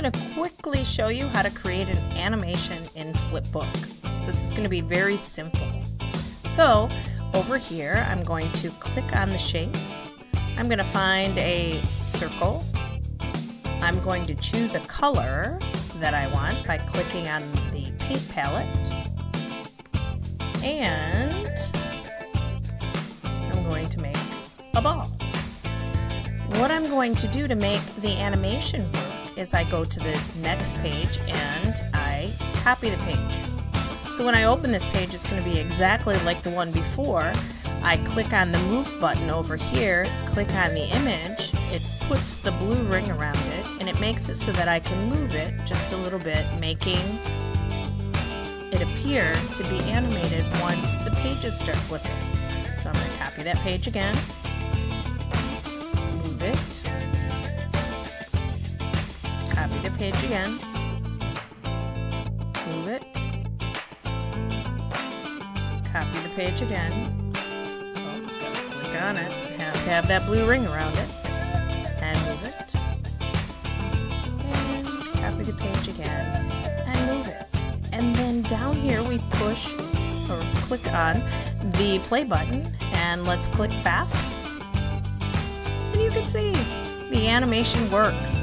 going to quickly show you how to create an animation in Flipbook. This is going to be very simple. So over here, I'm going to click on the shapes. I'm going to find a circle. I'm going to choose a color that I want by clicking on the paint palette. And I'm going to make a ball. What I'm going to do to make the animation work is I go to the next page and I copy the page. So when I open this page, it's going to be exactly like the one before. I click on the move button over here, click on the image, it puts the blue ring around it, and it makes it so that I can move it just a little bit, making it appear to be animated once the pages start flipping. So I'm going to copy that page again, copy the page again, move it, copy the page again, oh, click on it, have to have that blue ring around it, and move it, and copy the page again, and move it. And then down here we push or click on the play button. And let's click fast. And you can see the animation works.